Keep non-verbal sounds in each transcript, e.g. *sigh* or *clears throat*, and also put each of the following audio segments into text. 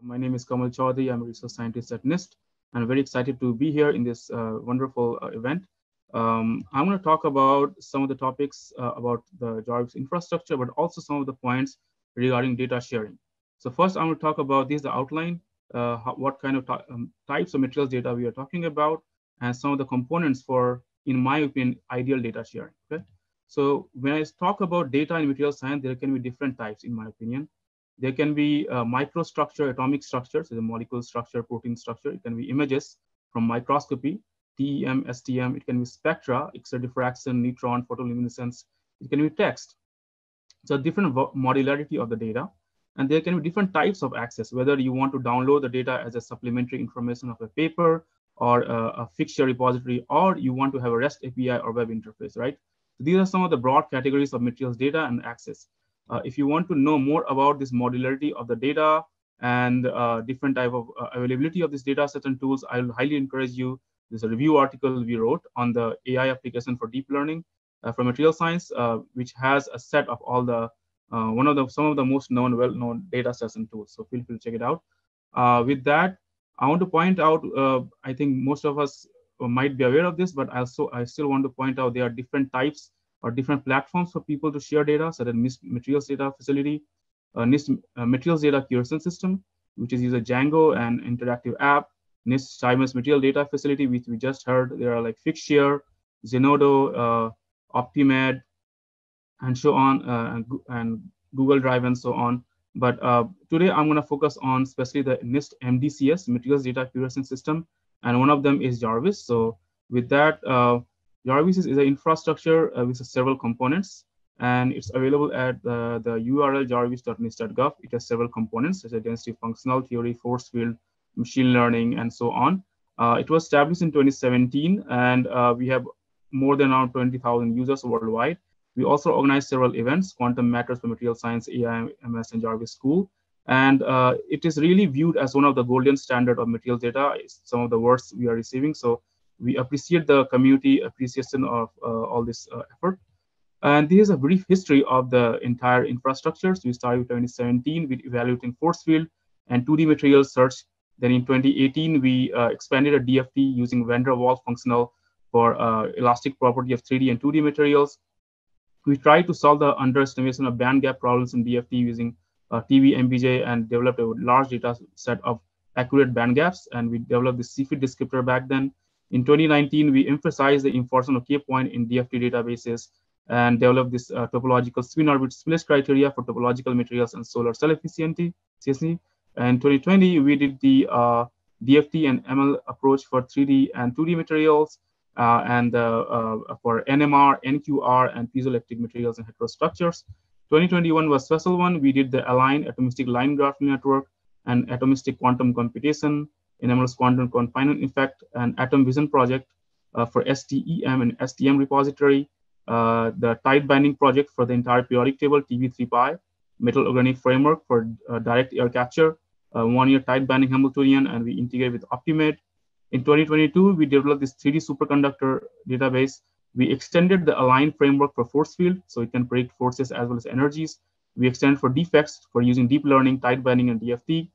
My name is Kamal Choudhary. I'm a research scientist at NIST. I'm very excited to be here in this uh, wonderful uh, event. Um, I'm going to talk about some of the topics uh, about the Jarvis infrastructure, but also some of the points regarding data sharing. So first, I'm going to talk about this, the outline, uh, how, what kind of um, types of materials data we are talking about, and some of the components for, in my opinion, ideal data sharing. Okay. So when I talk about data in material science, there can be different types, in my opinion. There can be uh, microstructure, atomic structures, so the molecule structure, protein structure. It can be images from microscopy, TEM, STM. It can be spectra, X-ray diffraction, neutron, photoluminescence. It can be text. So different modularity of the data. And there can be different types of access, whether you want to download the data as a supplementary information of a paper or a, a Figshare repository, or you want to have a REST API or web interface, right? So these are some of the broad categories of materials data and access. Uh, if you want to know more about this modularity of the data and uh, different type of uh, availability of this data set and tools, I will highly encourage you. There's a review article we wrote on the AI application for deep learning uh, for material science, uh, which has a set of all the uh, one of the some of the most known, well-known data sets and tools. So feel free to check it out. with that, I want to point out. I think most of us might be aware of this, but also I still want to point out there are different types or different platforms for people to share data, such as Materials Data Facility, uh, NIST uh, Materials Data Curation System, which is user Django and interactive app, NIST Science Material Data Facility, which we just heard. There are like Figshare, Zenodo, uh, OPTIMADE, and so on, uh, and, and, Google Drive and so on. But uh, today I'm going to focus on especially the NIST MDCS, Materials Data Curation System, and one of them is Jarvis. So with that, uh, Jarvis is, is an infrastructure uh, with several components, and it's available at the, the URL jarvis.nist.gov. It has several components such as density functional theory, force field, machine learning, and so on. Uh, it was established in 2017, and uh, we have more than around 20,000 users worldwide. We also organize several events, Quantum Matters for Material Science, AI, MS, and Jarvis School. And uh, it is really viewed as one of the golden standard of material data, It's some of the words we are receiving. So we appreciate the community appreciation of uh, all this uh, effort. And this is a brief history of the entire infrastructure. So we started with 2017 with evaluating force field and 2D material search. Then in 2018, we uh, expanded a DFT using van functional for uh, elastic property of 3D and 2D materials. We tried to solve the underestimation of band gap problems in DFT using uh, TBmBJ and developed a large data set of accurate band gaps. And we developed the CFID descriptor back then. In 2019, we emphasized the importance of K-point in DFT databases and developed this uh, topological spin orbit spillage criteria for topological materials and solar cell efficiency. And 2020, we did the uh, DFT and ML approach for 3D and 2D materials, uh, and uh, uh, for NMR, NQR, and piezoelectric materials and heterostructures. 2021 was special one. We did the ALIGNN atomistic line graph network and atomistic quantum computation anomalous quantum confinement effect, and atom vision project uh, for STEM and STM repository, uh, the tight binding project for the entire periodic table, TB3Py, metal organic framework for uh, direct air capture, Wannier tight binding Hamiltonian, and we integrate with OPTIMADE. In 2022, we developed this 3D superconductor database. We extended the ALIGNN framework for force field, so it can predict forces as well as energies. We extend for defects for using deep learning, tight binding, and DFT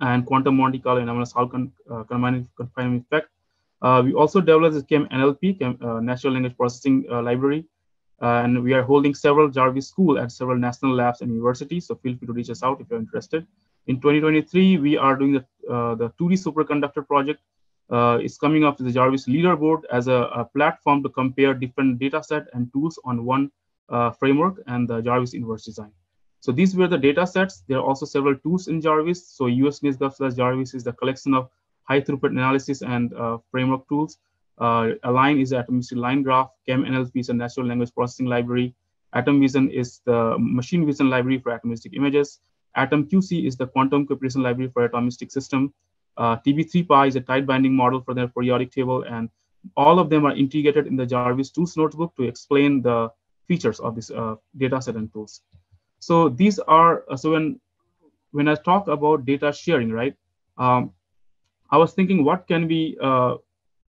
and quantum Monte Carlo anomalous Hall con, uh, confinement effect. Uh, we also developed the CHEM NLP, CHEM, uh, Natural Language Processing uh, Library, uh, and we are holding several Jarvis School at several national labs and universities. So feel free to reach us out if you're interested. In 2023, we are doing the, the 2D superconductor project. it's coming up to the Jarvis leaderboard as a, a, platform to compare different data set and tools on one framework and the Jarvis inverse design. So these were the data sets. There are also several tools in Jarvis. So US NIST Jarvis is the collection of high throughput analysis and uh, framework tools. Uh, ALIGNN is the atomistic line graph. CHEM NLP is a natural language processing library. Atom Vision is the machine vision library for atomistic images. Atom QC is the quantum computation library for atomistic system. Uh, TB3Py is a tight binding model for their periodic table. And all of them are integrated in the Jarvis tools notebook to explain the features of this uh, data set and tools. So these are, uh, so when, when I talk about data sharing, right, um, I was thinking what can we uh,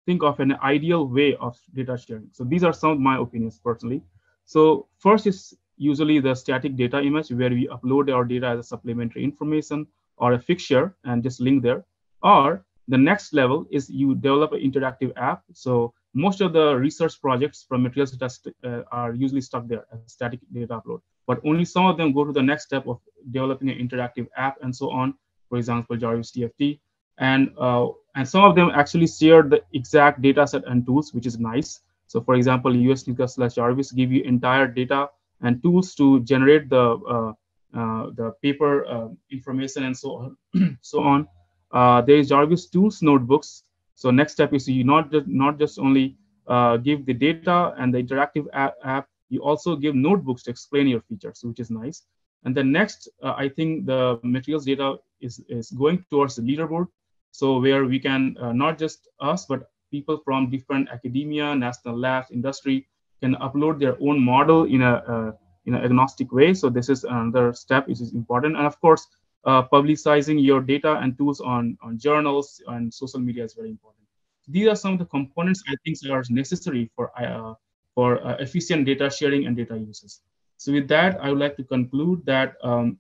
think of an ideal way of data sharing. So these are some of my opinions personally. So first is usually the static data image where we upload our data as a supplementary information or a Figshare and just link there. Or the next level is you develop an interactive app. So most of the research projects from materials data uh, are usually stuck there as static data upload, but only some of them go to the next step of developing an interactive app and so on. For example, Jarvis DFT, and uh, and some of them actually share the exact data set and tools, which is nice. So for example, usnistgov slash Jarvis give you entire data and tools to generate the uh, uh, the paper uh, information and so on. *clears throat* so on. Uh, there is Jarvis tools notebooks. So next step is you not just not just only uh, give the data and the interactive app, app, you also give notebooks to explain your features, which is nice. And then next, I think the materials data is, is going towards the leaderboard. So where we can not just us, but people from different academia, national labs, industry can upload their own model in a uh, in an agnostic way. So this is another step which is important. And of course, uh, publicizing your data and tools on, on journals and social media is very important. These are some of the components I think are necessary for, uh, for uh, efficient data sharing and data uses. So with that, I would like to conclude that um,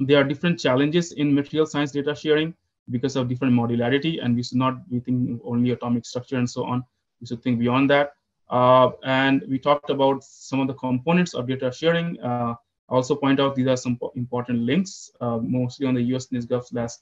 there are different challenges in material science data sharing because of different modularity, and we should not be thinking only atomic structure and so on. We should think beyond that. Uh, and we talked about some of the components of data sharing. Uh, also point out these are some important links, uh, mostly on the usnistgov slash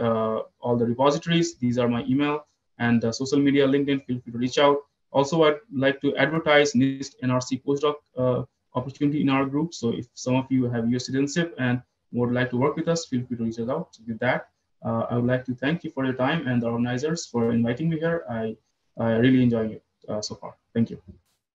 uh, all the repositories. These are my email and social media, LinkedIn, feel free to reach out. Also, I'd like to advertise NIST NRC postdoc uh, opportunity in our group. So if some of you have US citizenship and would like to work with us, feel free to reach us out. With that, uh, I would like to thank you for your time and the organizers for inviting me here. I, I really enjoy it uh, so far. Thank you.